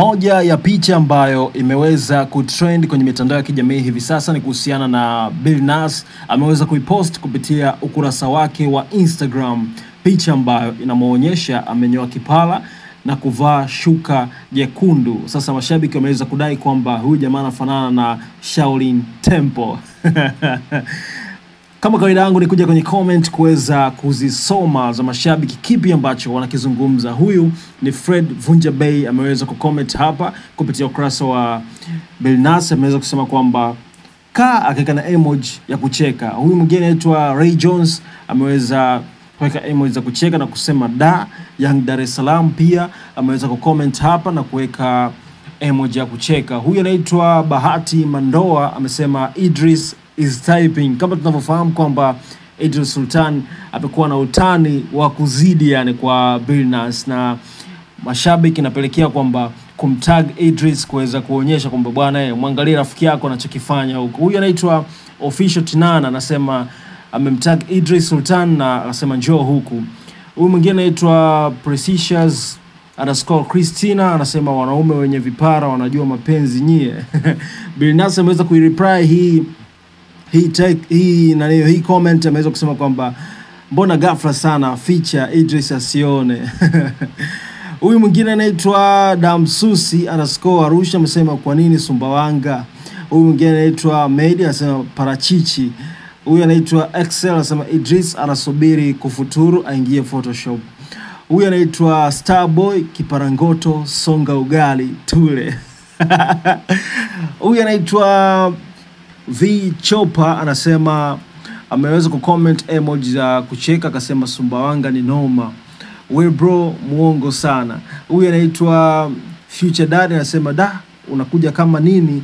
Moja ya picha ambayo imeweza kutrend kwenye mitandao ya kijamii hivi sasa ni kuhusiana na Bill Billnass. Ameweza kuipost kupitia ukurasa wake wa Instagram, picha ambayo inamwonyesha amenyoa kipara na kuvaa shuka jekundu. Sasa mashabiki wameweza kudai kwamba huyu jamaa anafanana na Shaolin Temple. Kama kawaida yangu ni kuja kwenye comment kuweza kuzisoma za mashabiki kipi ambacho wanakizungumza. Huyu ni Fred Vunja Bay ameweza kucomment hapa kupitia ukurasa wa Belnas, ameweza kusema kwamba ka akaweka na emoji ya kucheka. Huyu mwingine anaitwa Ray Jones ameweza kuweka emoji za kucheka na kusema da. Young Dar es Salaam pia ameweza kucomment hapa na kuweka emoji ya kucheka. Huyu anaitwa Bahati Mandoa amesema Idris is typing. Kama tunavyofahamu kwamba Idris Sultan amekuwa na utani wa kuzidi yani kwa Billnass na mashabiki inapelekea kwamba kumtag Idris kuweza kuonyesha kwamba bwana, eh, mwangalie rafiki yako anachokifanya huko. Huyu anaitwa Official Tinana anasema amemtag Idris Sultan na anasema njoo huku. Huyu mwingine anaitwa Precious underscore Christina anasema wanaume wenye vipara wanajua mapenzi nyie. Billnass ameweza kuireply hii hii take, hii nani hii comment ameweza kusema kwamba mbona ghafla sana ficha Idris asione. Huyu mwingine anaitwa Damsusi underscore Arusha amesema kwa nini Sumbawanga. Huyu mwingine anaitwa Medi anasema parachichi. Huyu anaitwa Excel anasema Idris anasubiri kufuturu aingie Photoshop. Huyu anaitwa Starboy Kiparangoto songa ugali tule. Huyu anaitwa V Chopa anasema ameweza kucomment emoji za kucheka akasema Sumbawanga ni noma. We bro muongo sana. Huyu anaitwa Future Dad anasema da unakuja kama nini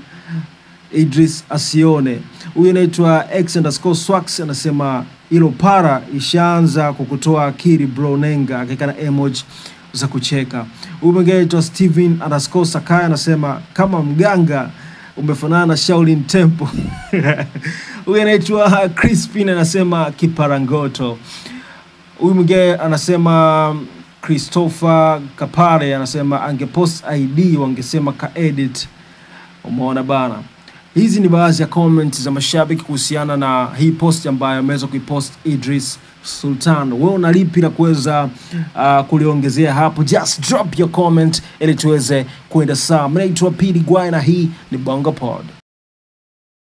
Idris asione. Huyu anaitwa X underscore Swax anasema hilo para ishaanza kukutoa akili bro nenga, akaweka na emoji za kucheka. Huyu mwingine anaitwa Steven underscore Sakaya anasema kama mganga umefanana na Shaolin Temple. Huyu anaitwa Crispin anasema kiparangoto. Huyu mwingine anasema Christopher Kapare anasema angepost ID wangesema ka edit. Umeona bana. Hizi ni baadhi ya comments za mashabiki kuhusiana na hii post ambayo ameweza kuipost Idris Sultan. Wewe una lipi la kuweza uh, kuliongezea hapo? Just drop your comment ili tuweze kwenda sawa. Mimi naitwa Pidi Gwai na hii ni Bongo Pod.